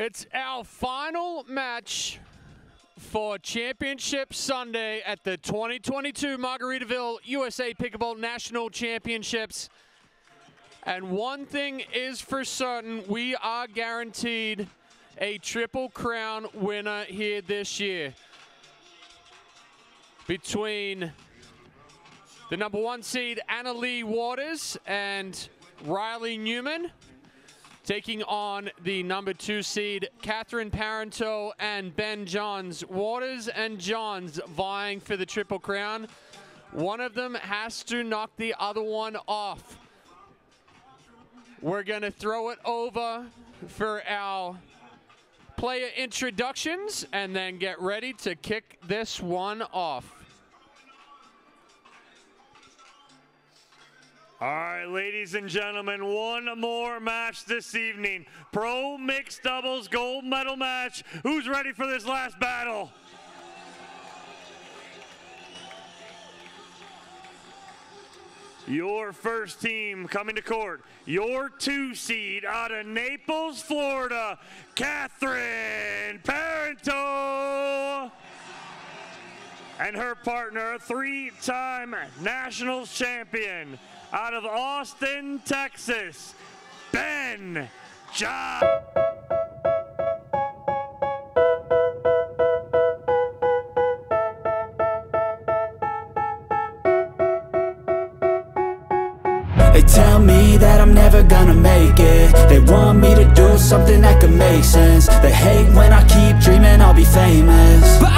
It's our final match for Championship Sunday at the 2022 Margaritaville USA Pickleball National Championships. And one thing is for certain, we are guaranteed a Triple Crown winner here this year. Between the number one seed, Anna Leigh Waters, and Riley Newman taking on the number two seed, Catherine Parenteau and Ben Johns. Waters and Johns vying for the Triple Crown. One of them has to knock the other one off. We're going to throw it over for our player introductions and then get ready to kick this one off. All right, ladies and gentlemen, one more match this evening. Pro mixed doubles gold medal match. Who's ready for this last battle? Your first team coming to court, your two seed out of Naples, Florida, Catherine Parenteau And her partner, three time nationals champion out of Austin, Texas, Ben John. They tell me that I'm never gonna make it They want me to do something that could make sense They hate when I keep dreaming I'll be famous But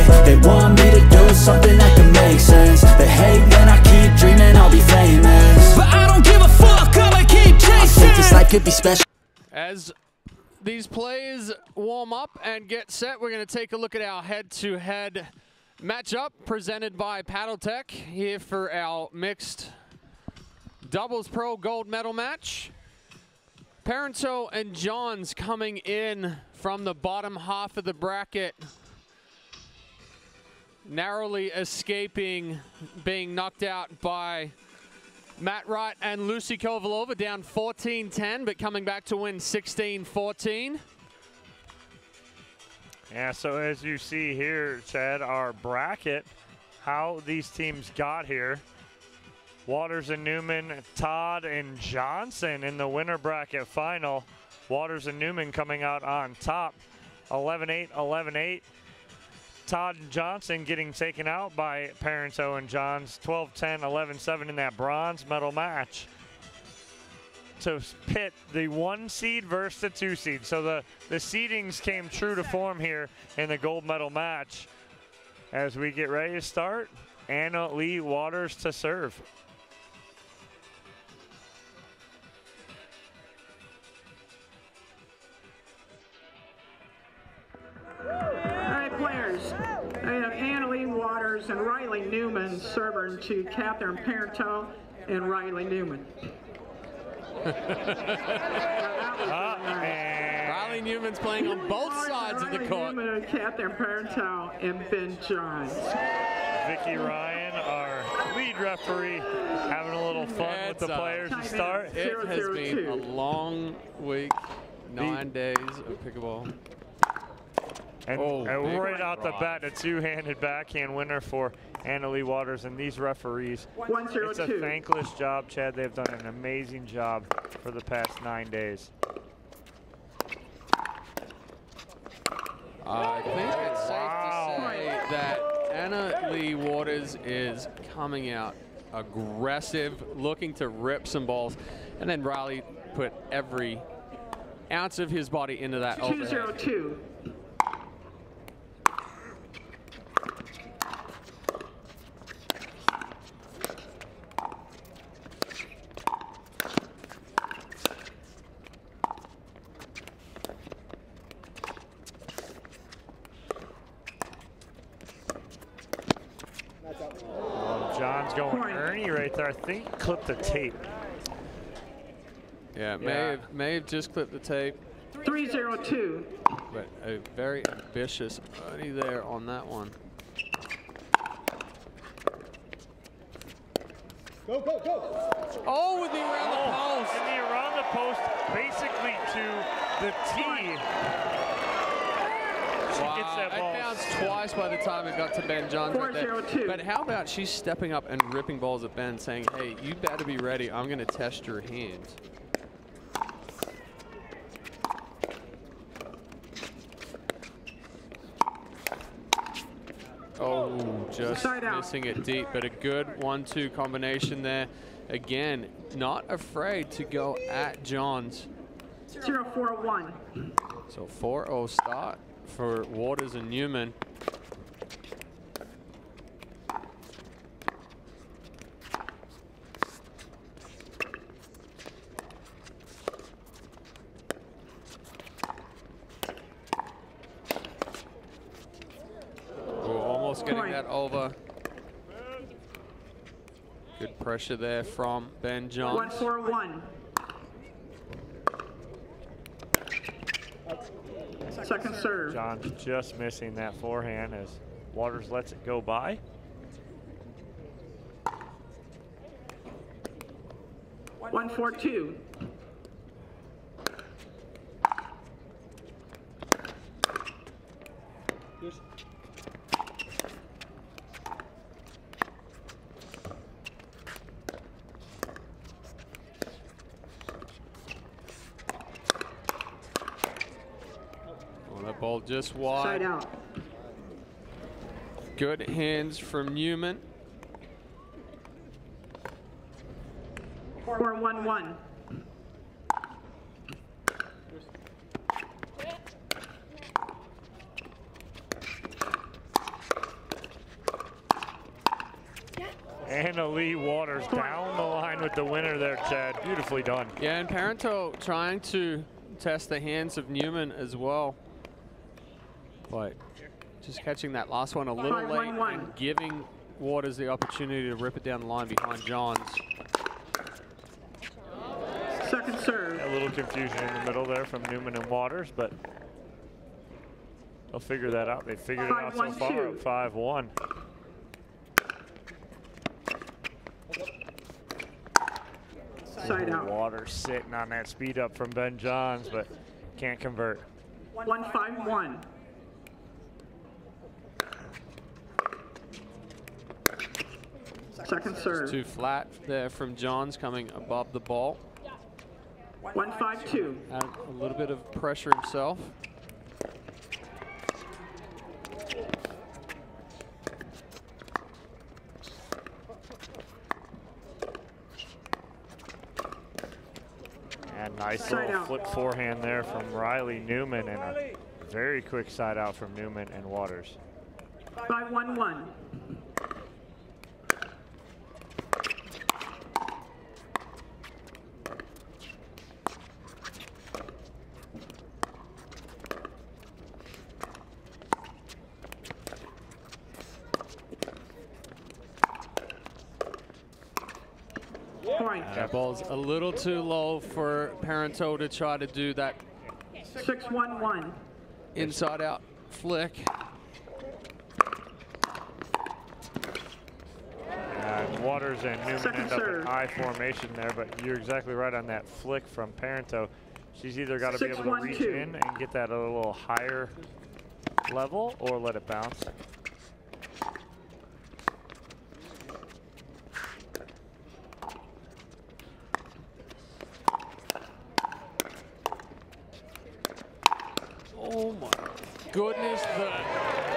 They want me to do something that can make sense. They hate when I keep dreaming I'll be famous. But I don't give a fuck, I'ma keep chasing I think this life could be special. As these plays warm up and get set, we're going to take a look at our head-to-head matchup presented by Paddletek here for our mixed doubles pro gold medal match. Parenteau and Johns coming in from the bottom half of the bracket, narrowly escaping being knocked out by Matt Wright and Lucy Kovalova down 14-10, but coming back to win 16-14. Yeah, so as you see here, Chad, our bracket, how these teams got here. Waters and Newman, Todd and Johnson in the winner bracket final. Waters and Newman coming out on top, 11-8, 11-8. Todd Johnson getting taken out by Parenteau and Johns, 12-10, 11-7 in that bronze medal match to pit the one seed versus the two seed. So the, the seedings came true to form here in the gold medal match. As we get ready to start, Anna Leigh Waters to serve. Leigh and Riley Newman serving to Catherine Parenteau and Riley Newman. Ah, and Riley Newman's playing on both sides of the Riley court. Newman and Catherine Parenteau and Ben Johns. Vicky Ryan, our lead referee, having a little fun with the players to start. It Zero, has zero, been two. a long week, nine days of pickleball. And, Oh, and right out the bat, a two-handed backhand winner for Anna Leigh Waters and these referees. One zero It's a two. thankless job, Chad. They've done an amazing job for the past nine days. I think it's Wow. safe to say that Anna Leigh Waters is coming out aggressive, looking to rip some balls, and then Riley put every ounce of his body into that overhead. 202. Oh, going Point. Ernie right there. I think he clipped the tape. Yeah, may Yeah. have may have just clipped the tape, 302. but a very ambitious Ernie there on that one. Go, go, go. Oh, with the around the oh, post. And the around the post, basically to the tee. Gets that uh, ball. It bounced twice by the time it got to Ben Johns right there. 402. But how about she's stepping up and ripping balls at Ben, saying, "Hey, you better be ready. I'm going to test your hands." Oh, just missing it deep, but a good one-two combination there. Again, not afraid to go at Johns. 041. So 4-0 start for Waters and Newman. Oh, almost getting that over. Good pressure there from Ben Johns. 141. Second Johns just missing that forehand as Waters lets it go by. One four two. Oh, that ball just Side out. Good hands from Newman. Four one one. Anna Leigh Waters down the line with the winner there, Chad. Beautifully done. Yeah, and Parenteau trying to test the hands of Newman as well. But just catching that last one a little Five, late one, one. and giving Waters the opportunity to rip it down the line behind Johns. Second serve. A little confusion in the middle there from Newman and Waters, but they'll figure that out. They figured it out so one, far 5 1. Side out. Waters sitting on that speed up from Ben Johns, but can't convert. One five one. Second serve. Two flat there from Johns coming above the ball. 152. A little bit of pressure himself. And nice side little out. flip forehand there from Riley Newman and a very quick side out from Newman and Waters. By 1-1. Ball's a little too low for Parenteau to try to do that Six one one. inside out flick. And Waters and Newman Second end up in serve. I formation there, but you're exactly right on that flick from Parenteau. She's either got to be able to reach two. in and get that a little higher level or let it bounce. Oh my. Goodness, the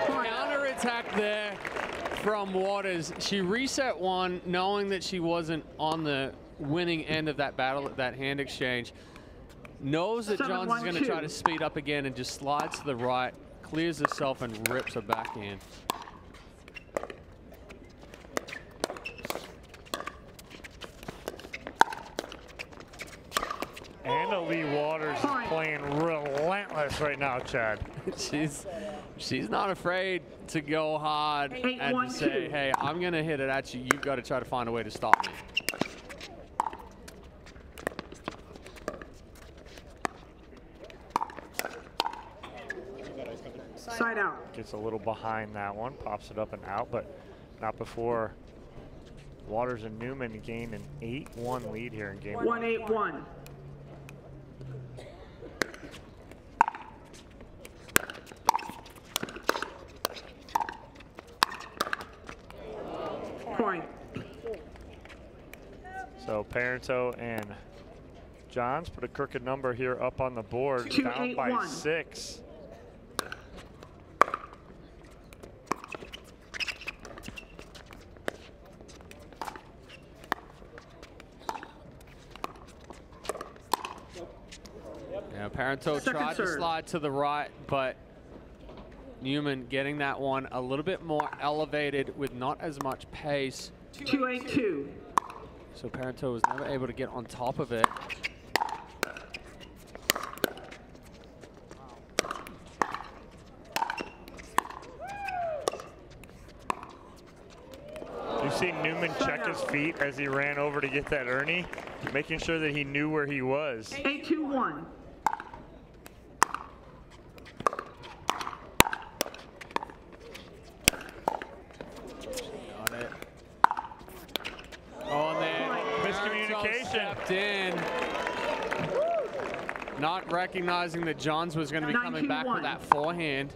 counter attack there from Waters. She reset one knowing that she wasn't on the winning end of that battle, that hand exchange. Knows that Seven, Johns is going to try to speed up again and just slides to the right, clears herself and rips her backhand. Anna Leigh Waters is Fine. playing relentless right now, Chad. she's she's not afraid to go hard Eight, and one, say, two. hey, I'm going to hit it at you. You've got to try to find a way to stop me. Side out. Gets a little behind that one, pops it up and out, but not before Waters and Newman gain an 8-1 lead here in game one. 181. Point. So Parenteau and Johns put a crooked number here up on the board, Two, down eight, by one. six. Yeah, Parenteau Second tried to slide to the right, but Newman getting that one a little bit more elevated with not as much pace. 282. So Parenteau was never able to get on top of it. You see Newman check his feet as he ran over to get that Ernie, making sure that he knew where he was. 821. Got it. Oh, and then Miscommunication. Parenteau stepped in. Not recognizing that Johns was going to be coming back with 9-2-1. that forehand.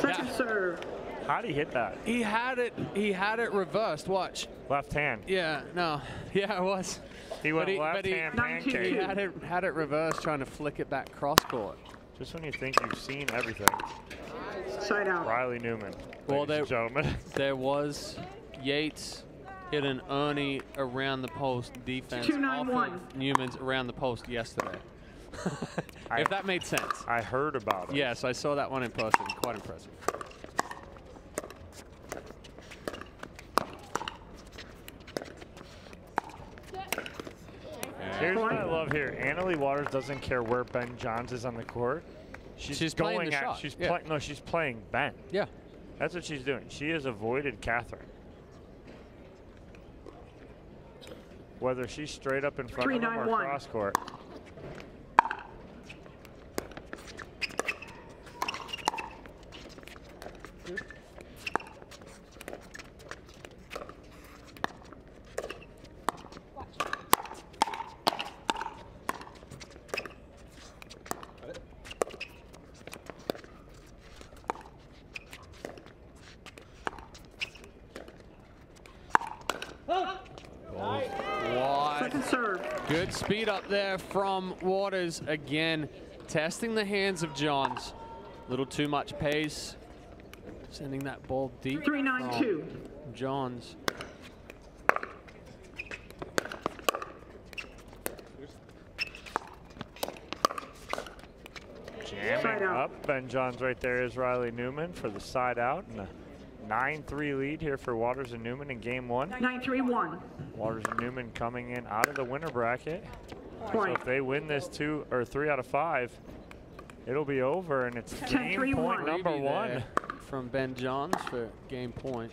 Second Yeah. serve. How'd he hit that? He had it. He had it reversed. Watch. Left hand. Yeah. No. Yeah, it was. He went But he- left but he- hand 19. He pancake. had it had it reversed, trying to flick it back cross court. Just when you think you've seen everything. Side out. Riley Newman, Well, ladies and gentlemen. There was Yates hit an Ernie around the post defense Two, nine, off one. of Newman's around the post yesterday. I- if that made sense. I heard about it. Yes, I saw that one in person. Quite impressive. Here's what I love here. Anna Leigh Waters doesn't care where Ben Johns is on the court. She's, She's playing going the at. shot, She's yeah. playing. No, she's playing Ben. Yeah. That's what she's doing. She has avoided Catherine. Whether she's straight up in front Three, of him nine, or one. cross court. Wide. Second serve. Good speed up there from Waters again, testing the hands of Johns. A Little too much pace, sending that ball deep. 392. from Johns. Jamming up. Ben Johns right there is Riley Newman for the side out. And a 9-3 lead here for Waters and Newman in game one. 931. Waters and Newman coming in out of the winner bracket. So if they win this two or three out of five, it'll be over and it's game 10-3-1. point number one. from Ben Johns for game point.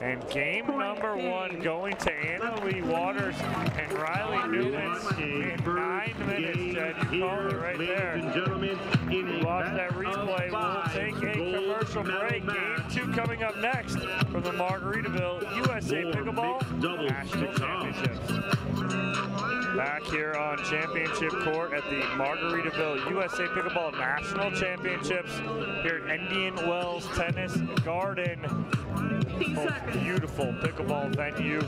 And game number one going to Anna Lee Waters and Riley Newman in nine minutes. Chad, you called it right there. and gentlemen, in Watch that replay. We'll take a commercial commercial break. Game two coming up next from the Margaritaville USA More Pickleball National kicks. Championships. Back here on championship court at the Margaritaville USA Pickleball National Championships here at Indian Wells Tennis Garden. 15 seconds. Uh, beautiful pickleball venue.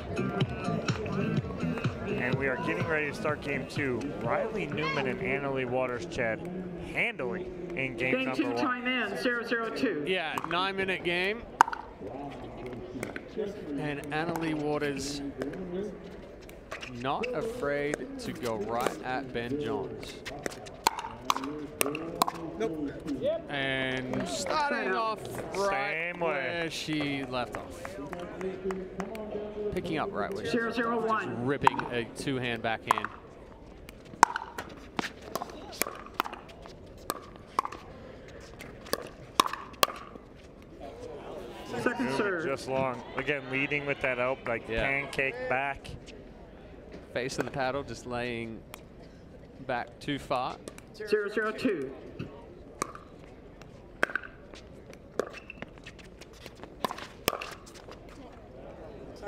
And we are getting ready to start game two. Riley Newman and Anna Leigh Waters Chad handily in game, Game number two, one. time in, 002. Yeah, nine minute game. And Anna Leigh Waters not afraid to go right at Ben Johns. Nope. And starting off right Same way. where she left off. Picking up right where she left off, just 001. ripping a two-hand backhand. Second serve. Just long. Again, leading with that out, like Yeah. pancake back. Face of the paddle, just laying back too far. 002.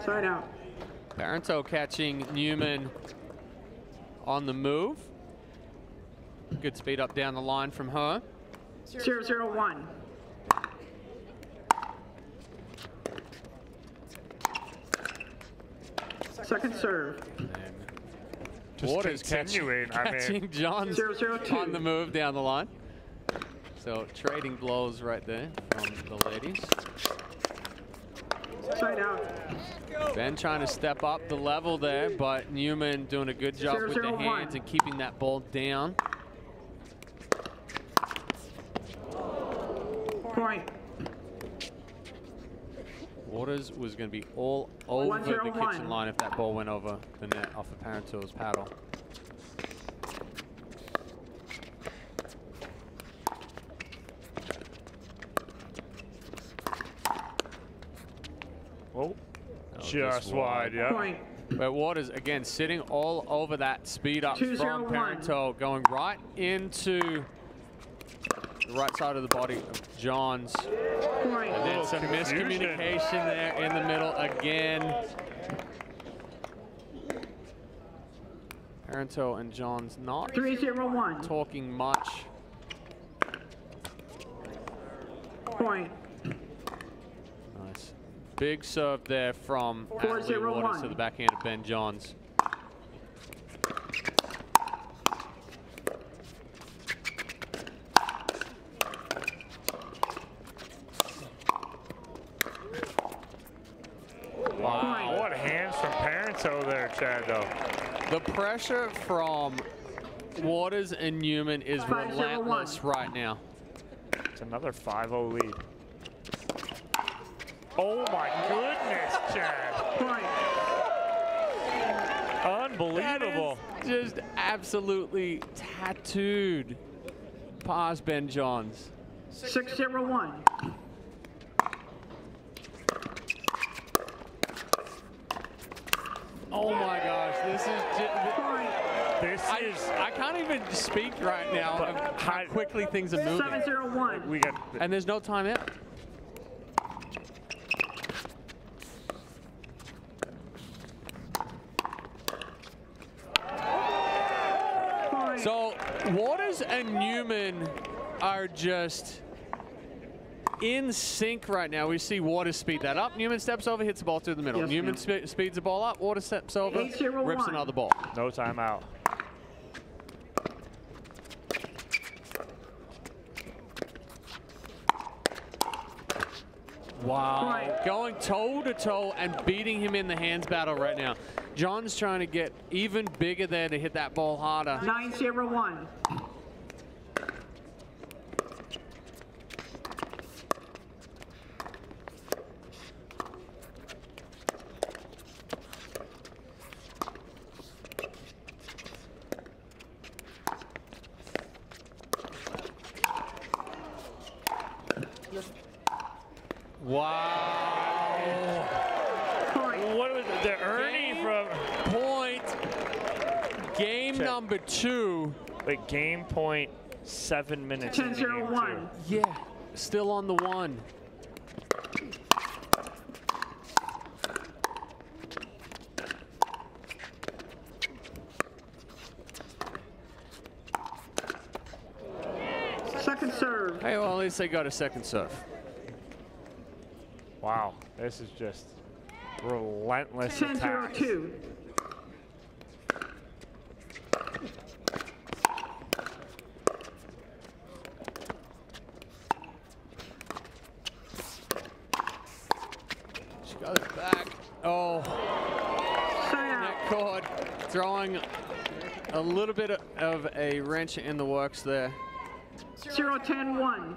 Side out. Parenteau catching Newman on the move. Good speed up down the line from her. 001. Second serve. And Just Waters continuing, catching, I mean- catching Johns Zero, zero, two. on the move down the line. So trading blows right there from the ladies. Side out. Ben trying to step up the level there, but Newman doing a good job Zero, with zero, the one. hands and keeping that ball down. Point. Waters was going to be all over One, zero, the kitchen one. line if that ball went over the net off of Parenteau's paddle. Oh, was just just wide, wide. yeah. Point. But Waters, again, sitting all over that speed up Two, from zero, one. Parenteau, going right into the right side of the body of Johns. Point. And then Little some oh, confusion. miscommunication there in the middle again. Parenteau and Johns not 301. talking much. Point. Nice. Big serve there from Four, Ashley Waters one. to the backhand of Ben Johns. Wow, what hands from Parenteau there, Chad, though. The pressure from Waters and Newman is Five, zero, relentless right now. It's another 5-0 lead. Oh my goodness, Chad. Unbelievable. That is just absolutely tattooed past Ben Johns. 601. Oh my gosh, this is just, This I, is I can't even speak right now of how how- quickly things are moving. 701. we got And there's no timeout. Point. So Waters and Newman are just in sync right now. We see Water speed that up. Newman steps over, hits the ball through the middle. Yes, Newman ma'am. spe- speeds the ball up. Water steps over, Eight, zero, rips one. another ball. no timeout. Wow. Right. Going toe to toe and beating him in the hands battle right now. Johns trying to get even bigger there to hit that ball harder. 901. Wow. What was it? The Ernie Game from Point. Game Check. number two. wait, game point seven minutes into game 1001. two. Yeah. still on the one. Second serve. Hey, well, at least they got a second serve. Wow, this is just relentless 10 0 attacks. 2. She got it back. Oh, Side out. net cord throwing a little bit of a wrench in the works there. 0 10 1.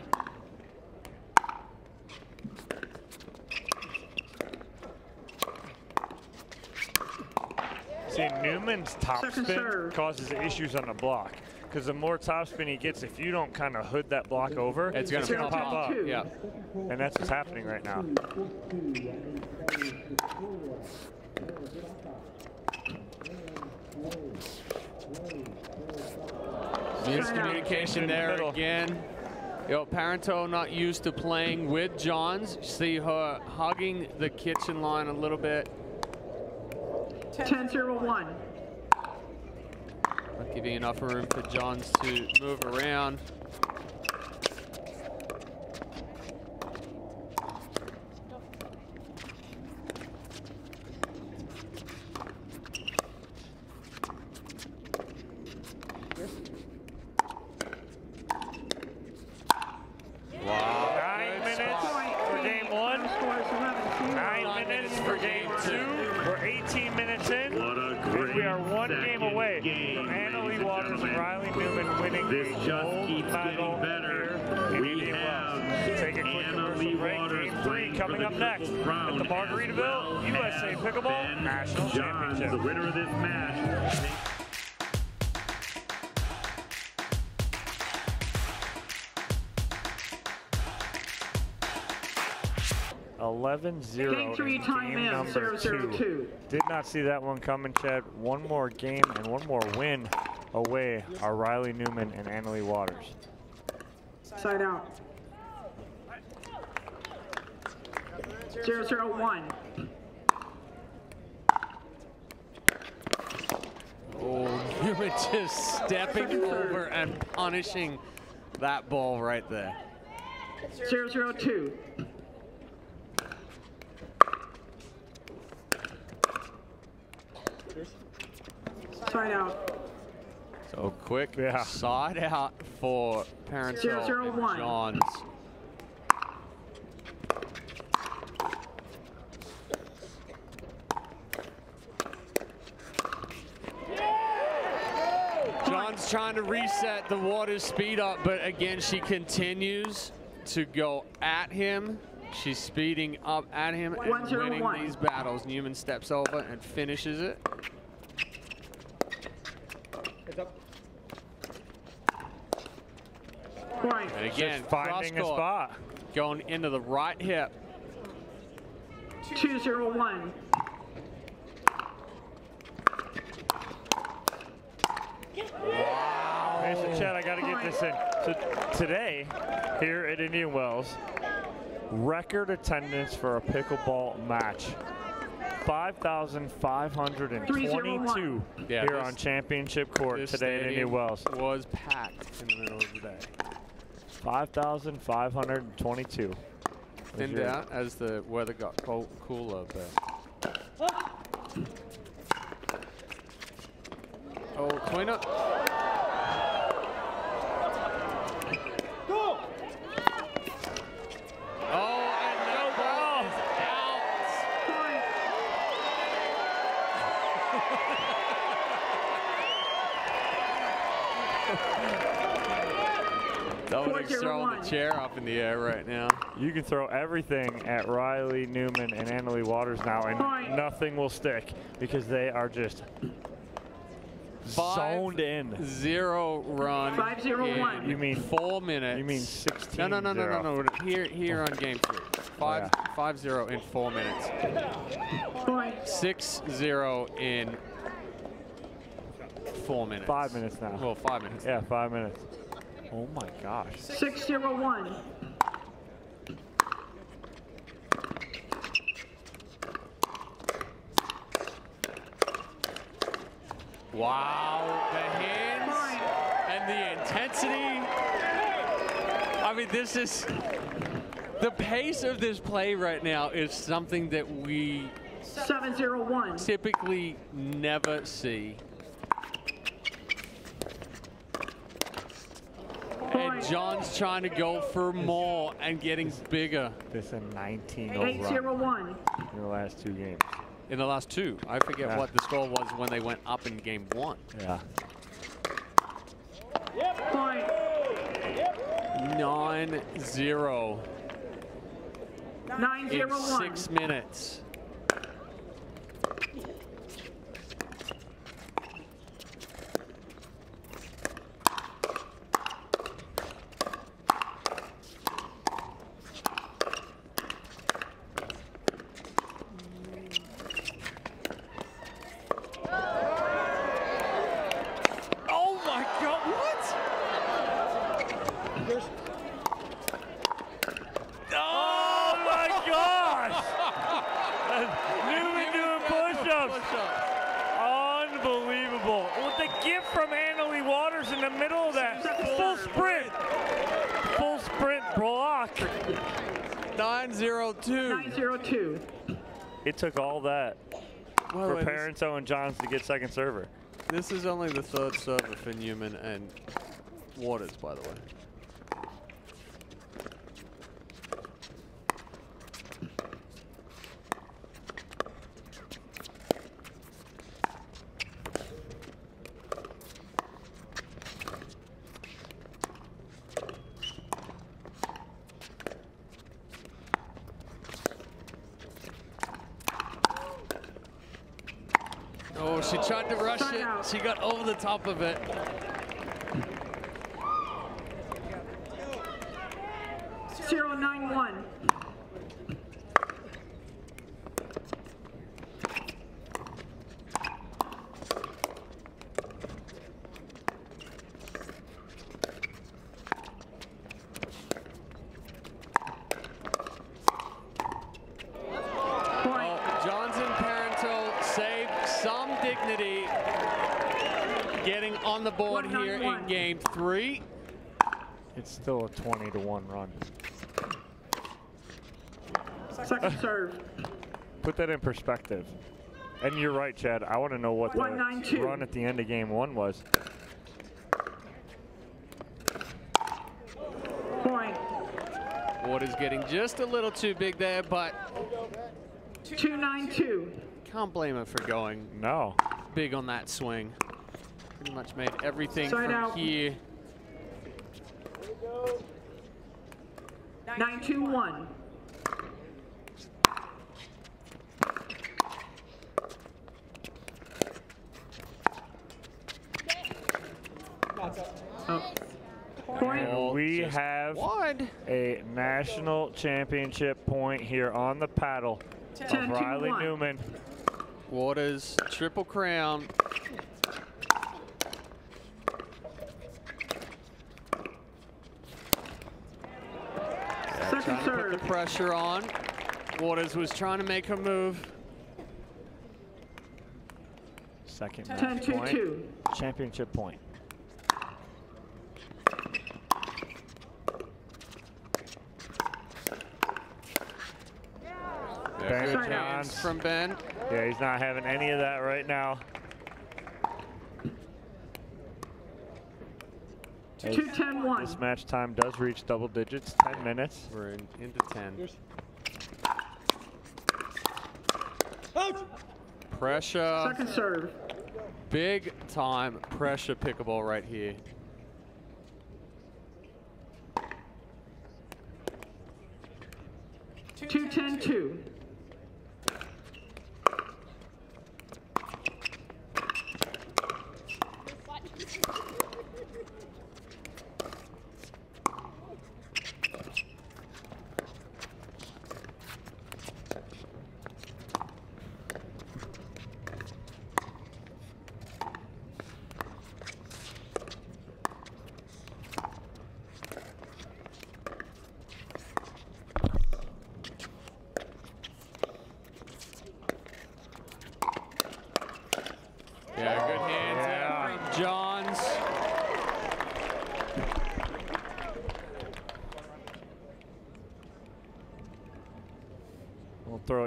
See, Newman's Second topspin causes issues on the block. Because the more topspin he gets, if you don't kind of hood that block over, It's gonna Zero pop up. two. Yeah. And that's what's happening right now. Miscommunication there Middle. again. Yo, Parenteau not used to playing with Johns. See her hugging the kitchen line a little bit. 10 0 1. Not giving enough room for Johns to move around. Wow. Nine good minutes spot. for game one. Score is 11 0. Nine minutes for game two. We're 18 minutes in. What a and great we are one game away game, from Anna Leigh and Waters and. Riley Newman winning This the just gold keeps getting better. We have Wells. Take a quick Anna Leigh. Waters Game three playing coming up next at the Margaritaville well USA Pickleball National Johns, Championship. the winner of this match. 11-0 Game three, in time game in, number zero, zero, two. two. Did not see that one coming, Chad. One more game and one more win away are Riley Newman and Anna Leigh Waters. Side out. 0 0 1. Oh, Newman just stepping over and punishing that ball right there. 0 0 2. Side out. So quick Yeah. side out for Parents Zero, zero, and one. Johns. John's trying to reset the water speed up, but again, she continues to go at him. She's speeding up at him One, and zero, winning one. these battles. Newman steps over and finishes it. Point. And again, Just finding a spot. going into the right hip. 2 0 1. Hey, so Chad, I got to get this in. So today, here at Indian Wells, record attendance for a pickleball match. 5,522 Yeah, here this- on Championship Court today at stadium Indian Wells. was packed in the middle of the day. 5,522. Thinned your- out as the weather got cold, cooler, but. Oh, tweener. Oh, and no ball is out. Point. Dominic's zero, throwing one. the chair up in the air right now. You can throw everything at Riley Newman and Anna Leigh Waters now, and Point. nothing will stick because they are just Five zoned in. Zero run. Five, zero, in one. You mean- four minutes? You mean 16 No, no, no, no, zero. no, no. Here, here on game three. Five, oh, yeah. five zero in four minutes. Point. Six zero in four minutes. Five minutes now. Well, five minutes. Yeah, five minutes. Oh my gosh. 601. Wow, the hands and the intensity. I mean, this is, the pace of this play right now is something that we 701 typically never see. Johns trying to go for more and getting bigger This is a 19 0 run 801. in the last two games. in the last two. I forget Yeah. what the score was when they went up in game one. Yeah. Point. 9 0 in 901. six minutes. Oh my god, what? Oh my gosh! Newman doing push-ups. Unbelievable. With the gift from Anna Leigh Waters in the middle of that. Full sprint. Full sprint block. 902. 902. It took all that By the for way, this- and Johns to get second server. This is only the third server for Newman and Waters, by the way. Oh, she tried to rush Side it. out. She got over the top of it. Zero nine one. Point. Oh, Johns and Parenteau saved some dignity getting on the board One, nine, here in game three. It's still a 20 to 1 run. Second serve. Put that in perspective. And you're right, Chad. I want to know what the 192. run at the end of game one was. Point. Waters getting just a little too big there, but 292. can't blame her for going No. big on that swing. Pretty much made everything Side from out. here. 921. Oh. Point. Ball we just have wide. a national championship point here on the paddle of 10 Riley 1. Newman. Waters triple crown. Trying to put the pressure on. Waters was trying to make her move. Second 10 match 2 point. 2. Championship point. Ben Good Side hands from Ben. Yeah, he's not having any of that right now. 210 1. This match time does reach double digits, 10 minutes. We're in, into 10. Pressure, Second serve. big time pressure pickleball right here. Two ten two. We'll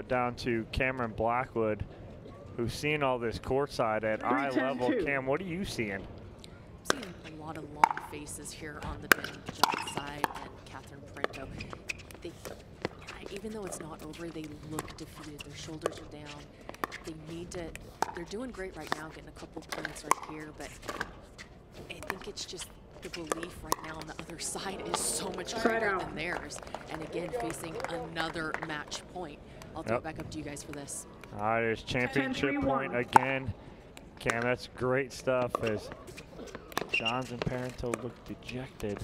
it down to Cameron Blackwood, who's seeing all this courtside at eye level. 3-10-2. Cam, what are you seeing? I'm seeing a lot of long faces here on the Ben John side and Catherine Parenteau. They, even though it's not over, they look defeated. Their shoulders are down. They need to. They're doing great right now, getting a couple points right here, but I think it's just the belief right now on the other side is so much greater than theirs. And again, facing another match point. I'll throw Yep. it back up to you guys for this. All right, there's championship 10-3-1. point again. Cam, that's great stuff as Johns and Parenteau look dejected.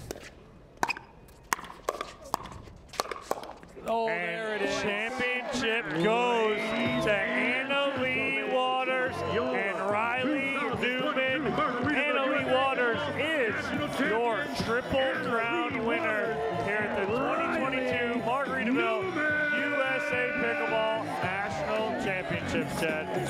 Oh, and there it is. championship goes to Anna Leigh Waters and Riley Newman. Anna Leigh Waters is your triple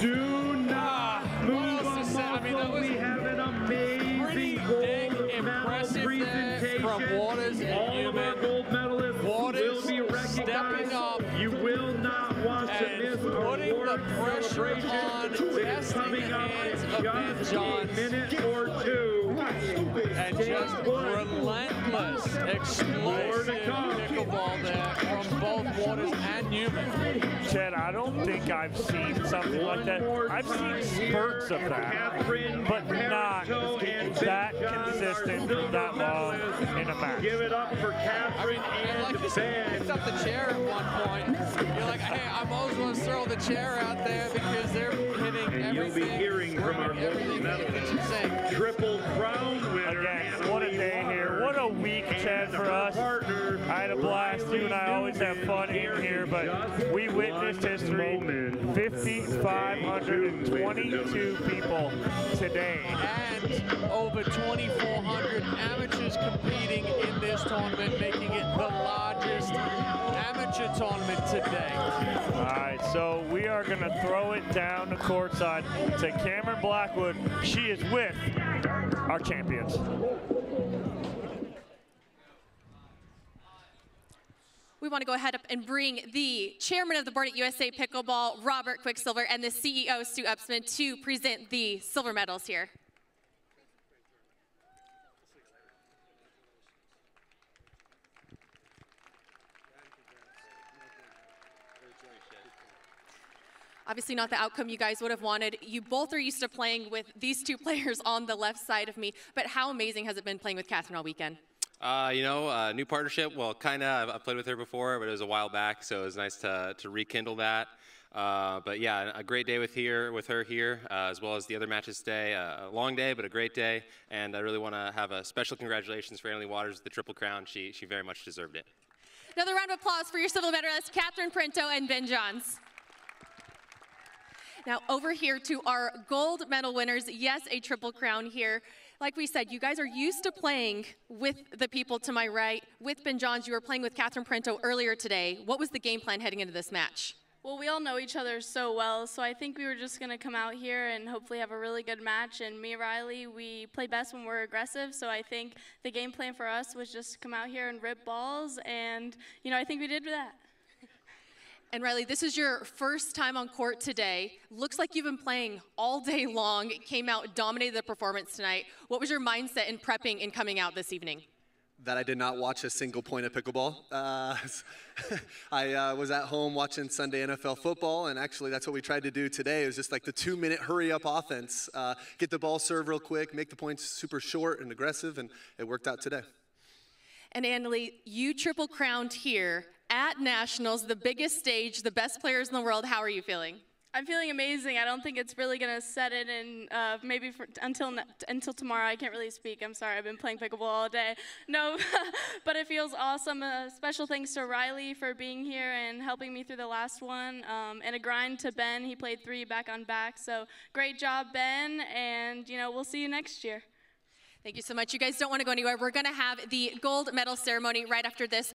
Do not move what else a to say? I mean, that was We have an Pretty amazing gold medal impressive there from presentation. Waters and All of our Newman. gold medalists Waters will be stepping recognized. up You will not want to miss our putting the award pressure celebration. on, It is testing coming the up hands in of Ben just just relentless, explosive pickleball there from both Waters and Newman. Chad, I don't think I've seen something like that. I've seen spurts of that, Catherine but not that consistent our for that long in a match. Give it up for I Catherine mean, and like you said, Ben. picked up the chair at one point. You're like, hey, I might as well throw the chair out there because they're hitting And you'll be hearing from our bringing everything gold that medalist. Triple crown winner. Again, what a day here. What a week, Chad, for us. I had a blast. You and I always have fun in here, but we witnessed history. 5,522 people today. and over 2,400 amateurs competing in this tournament, making it the largest amateur tournament today. All right, so we are going to throw it down the courtside to Cameron Blackwood. She is with our champions. We want to go ahead up and bring the chairman of the board at USA Pickleball, Robert Quicksilver, and the CEO, Stu Upson, to present the silver medals here. Obviously, not the outcome you guys would have wanted. You both are used to playing with these two players on the left side of me, but how amazing has it been playing with Catherine all weekend? Uh, you know, uh, new partnership. Well, kind of. I've, I've played with her before, but it was a while back, so it was nice to, to rekindle that. Uh, but yeah, a great day with here with her here, uh, as well as the other matches today. Uh, a long day, but a great day. And I really want to have a special congratulations for Anna Leigh Waters, the Triple Crown. She she very much deserved it. Another round of applause for your silver medalists, Catherine Parenteau and Ben Johns. Now, over here to our gold medal winners. Yes, a triple crown here. Like we said, you guys are used to playing with the people to my right. With Ben Johns, you were playing with Catherine Parenteau earlier today. What was the game plan heading into this match? Well, we all know each other so well, so I think we were just going to come out here and hopefully have a really good match. And me and Riley, we play best when we're aggressive, so I think the game plan for us was just to come out here and rip balls, and, you know, I think we did that. And Riley, this is your first time on court today. Looks like you've been playing all day long. Came out, dominated the performance tonight. What was your mindset in prepping and coming out this evening? that I did not watch a single point of pickleball. Uh, I uh, was at home watching Sunday NFL football, and actually that's what we tried to do today. It was just like the two-minute hurry-up offense, uh, get the ball served real quick, make the points super short and aggressive, and it worked out today. And Anna Leigh, you triple crowned here at Nationals, the biggest stage, the best players in the world. How are you feeling? I'm feeling amazing. I don't think it's really going to set it in, uh, maybe for, until until tomorrow. I can't really speak. I'm sorry. I've been playing pickleball all day. No, but it feels awesome. Uh, special thanks to Riley for being here and helping me through the last one, um, and a grind to Ben. He played three back on back. So great job, Ben. And you know we'll see you next year. Thank you so much. You guys don't want to go anywhere. We're going to have the gold medal ceremony right after this.